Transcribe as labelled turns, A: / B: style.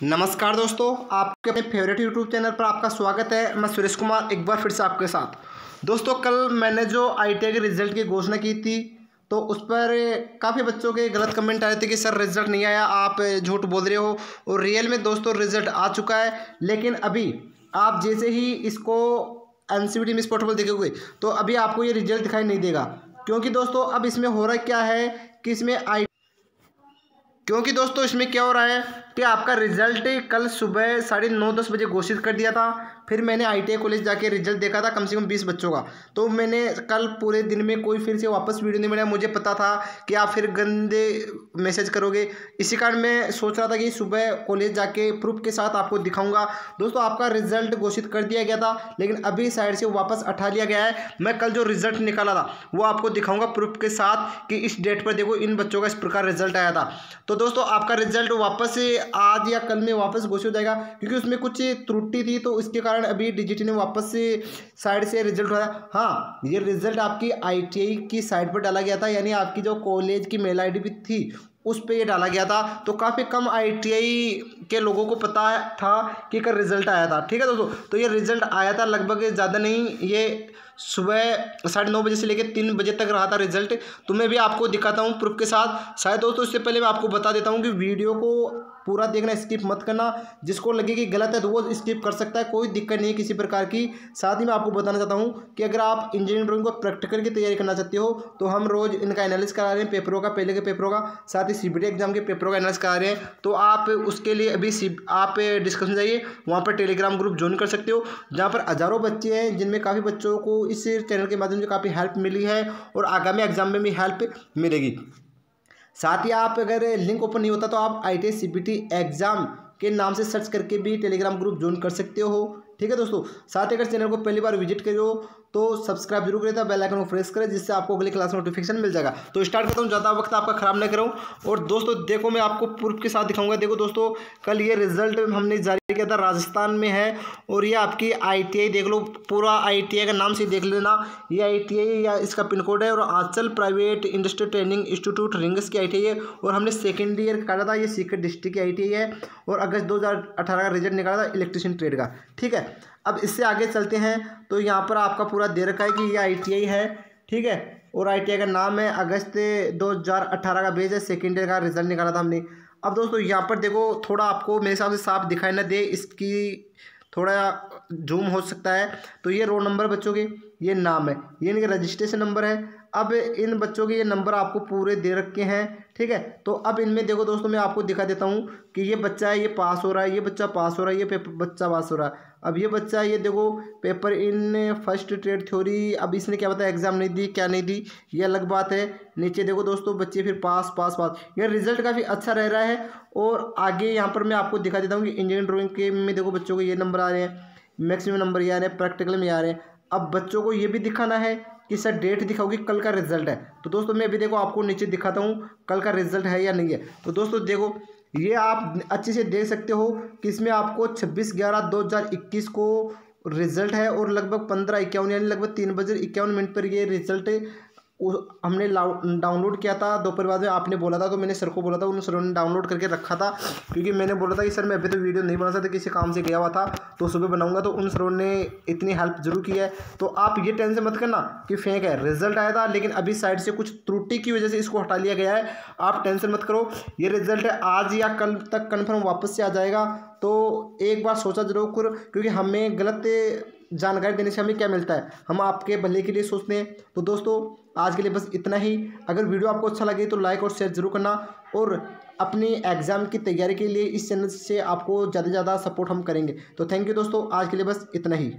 A: नमस्कार दोस्तों, आपके अपने फेवरेट यूट्यूब चैनल पर आपका स्वागत है। मैं सुरेश कुमार एक बार फिर से आपके साथ। दोस्तों, कल मैंने जो आई के रिज़ल्ट की घोषणा की थी तो उस पर काफ़ी बच्चों के गलत कमेंट आए थे कि, सर रिज़ल्ट नहीं आया, आप झूठ बोल रहे हो। और रियल में दोस्तों रिज़ल्ट आ चुका है, लेकिन अभी आप जैसे ही इसको एन सी बी में पोर्टल देखोगे तो अभी आपको ये रिज़ल्ट दिखाई नहीं देगा। क्योंकि दोस्तों, अब इसमें हो रहा क्या है कि इसमें आई क्योंकि दोस्तों, इसमें क्या हो रहा है कि आपका रिज़ल्ट कल सुबह साढ़े नौ दस बजे घोषित कर दिया था। फिर मैंने आई कॉलेज जाके रिज़ल्ट देखा था, कम से कम बीस बच्चों का। तो मैंने कल पूरे दिन में कोई फिर से वापस वीडियो नहीं बनाया मुझे पता था कि आप फिर गंदे मैसेज करोगे। इसी कारण मैं सोच रहा था कि सुबह कॉलेज जाके प्रूफ के साथ आपको दिखाऊँगा। दोस्तों, आपका रिज़ल्ट घोषित कर दिया गया था, लेकिन अभी साइड से वापस उठा लिया गया है। मैं कल जो रिज़ल्ट निकाला था, वो आपको दिखाऊँगा प्रूफ के साथ कि इस डेट पर देखो इन बच्चों का इस प्रकार रिज़ल्ट आया था। तो दोस्तों, आपका रिज़ल्ट वापस आज या कल में वापस घोषित हो जाएगा, क्योंकि उसमें कुछ त्रुटि थी तो इसके कारण अभी डिजिटी ने वापस से साइड से रिज़ल्ट हुआ हाँ ये रिज़ल्ट आपकी आईटीआई की साइड पर डाला गया था, यानी आपकी जो कॉलेज की मेल आईडी भी थी उस पर ये डाला गया था। तो काफ़ी कम आईटीआई के लोगों को पता था कि कल रिज़ल्ट आया था। ठीक है दोस्तों? तो ये रिज़ल्ट आया था लगभग ज़्यादा नहीं, ये सुबह साढ़े नौ बजे से लेकर तीन बजे तक रहा था रिज़ल्ट तो मैं भी आपको दिखाता हूँ प्रूफ के साथ। शायद दोस्तों, इससे पहले मैं आपको बता देता हूँ कि वीडियो को पूरा देखना स्किप मत करना। जिसको लगे कि गलत है तो वो स्किप कर सकता है। कोई दिक्कत नहीं है किसी प्रकार की। साथ ही मैं आपको बताना चाहता हूँ कि अगर आप इंजीनियरिंग को प्रैक्टिकल की तैयारी करना चाहते हो तो हम रोज़ इनका एनालिस करा रहे हैं पेपरों का, पहले के पेपरों का। साथ ही सी एग्ज़ाम के पेपरों का एनालिस करा रहे हैं तो आप उसके लिए अभी आप डिस्कशन जाइए, वहाँ पर टेलीग्राम ग्रुप ज्वाइन कर सकते हो, जहाँ पर हज़ारों बच्चे हैं, जिनमें काफ़ी बच्चों को इस चैनल के माध्यम से काफ़ी हेल्प मिली है और आगामी एग्ज़ाम में भी हेल्प मिलेगी। साथ ही आप अगर लिंक ओपन नहीं होता तो आप आई टी एग्ज़ाम के नाम से सर्च करके भी टेलीग्राम ग्रुप ज्वाइन कर सकते हो। ठीक है दोस्तों? साथ ही अगर चैनल को पहली बार विज़िट करो तो सब्सक्राइब ज़रूर करें, बेल आइकन को प्रेस करें, जिससे आपको अगली क्लास नोटिफिकेशन मिल जाएगा। तो स्टार्ट करता हूँ, ज़्यादा वक्त आपका खराब ना करूँ। और दोस्तों, देखो मैं आपको प्रूफ के साथ दिखाऊँगा। देखो दोस्तों, कल ये रिज़ल्ट हमने जारी किया था, राजस्थान में है। और ये आपकी आईटीआई देख लो, पूरा आईटीआई का नाम से देख लेना। ये आईटीआई या इसका पिन कोड है। और Anchal private industry training institute rings की आई है। और हमने सेकेंड ईयर काटा था, ये सीक्रेट डिस्ट्रिक्ट की आईटीआई है। और अगस्त दो हज़ार अठारह का रिज़ल्ट निकाला था इलेक्ट्रिशियन ट्रेड का। ठीक है? अब इससे आगे चलते हैं तो यहाँ पर आपका पूरा दे रखा है कि ये आईटीआई है, ठीक है? और आईटीआई का नाम है अगस्त दो हज़ार अट्ठारह का बेज है सेकेंड ईयर का रिज़ल्ट निकाला था हमने। अब दोस्तों, यहाँ पर देखो, थोड़ा आपको मेरे हिसाब से साफ़ दिखाई ना दे, इसकी थोड़ा जूम हो सकता है। तो ये रोल नंबर बच्चों के, ये नाम है। ये इनके रजिस्ट्रेशन नंबर है। अब इन बच्चों के ये नंबर आपको पूरे दे रखे हैं, ठीक है? तो अब इनमें देखो दोस्तों, मैं आपको दिखा देता हूँ कि ये बच्चा है, ये पास हो रहा है, ये बच्चा पास हो रहा है, ये बच्चा पास हो रहा है। अब ये बच्चा ये देखो paper in first trade theory अब इसने क्या बताया एग्ज़ाम नहीं दी, क्या नहीं दी, ये अलग बात है। नीचे देखो दोस्तों, बच्चे फिर पास पास पास ये रिज़ल्ट काफ़ी अच्छा रह रहा है। और आगे यहाँ पर मैं आपको दिखा देता हूँ कि इंजीनियरिंग ड्रॉइंग के में देखो बच्चों को ये नंबर आ रहे हैं। मैक्सिमम नंबर ये आ रहे हैं, प्रैक्टिकल में आ रहे हैं। अब बच्चों को ये भी दिखाना है कि सर डेट दिखाओगी, कल का रिज़ल्ट है। तो दोस्तों, मैं अभी देखो आपको नीचे दिखाता हूँ, कल का रिज़ल्ट है या नहीं है। तो दोस्तों, देखो, ये आप अच्छे से देख सकते हो कि इसमें आपको छब्बीस ग्यारह दो हज़ार इक्कीस को रिज़ल्ट है और लगभग पंद्रह इक्यावन, यानी लगभग तीन बजे इक्यावन मिनट पर ये रिज़ल्ट हमने डाउनलोड किया था, दोपहर बाद में आपने बोला था तो मैंने सर को बोला था उन सरों ने डाउनलोड करके रखा था, क्योंकि मैंने बोला था कि सर मैं अभी तो वीडियो नहीं बना सकता, किसी काम से गया हुआ था तो सुबह बनाऊँगा तो उन सरों ने इतनी हेल्प ज़रूर की है। तो आप ये टेंशन मत करना कि फेंक है रिज़ल्ट आया था, लेकिन अभी साइड से कुछ त्रुटि की वजह से इसको हटा लिया गया है, आप टेंशन मत करो, ये रिज़ल्ट आज या कल तक कन्फर्म वापस से आ जाएगा तो एक बार सोचा ज़रूर कर, क्योंकि हमें गलत जानकारी देने से हमें क्या मिलता है? हम आपके भले के लिए सोचते हैं। तो दोस्तों, आज के लिए बस इतना ही। अगर वीडियो आपको अच्छा लगे तो लाइक और शेयर ज़रूर करना और अपने एग्ज़ाम की तैयारी के लिए इस चैनल से आपको ज़्यादा से ज़्यादा सपोर्ट हम करेंगे। तो थैंक यू दोस्तों, आज के लिए बस इतना ही।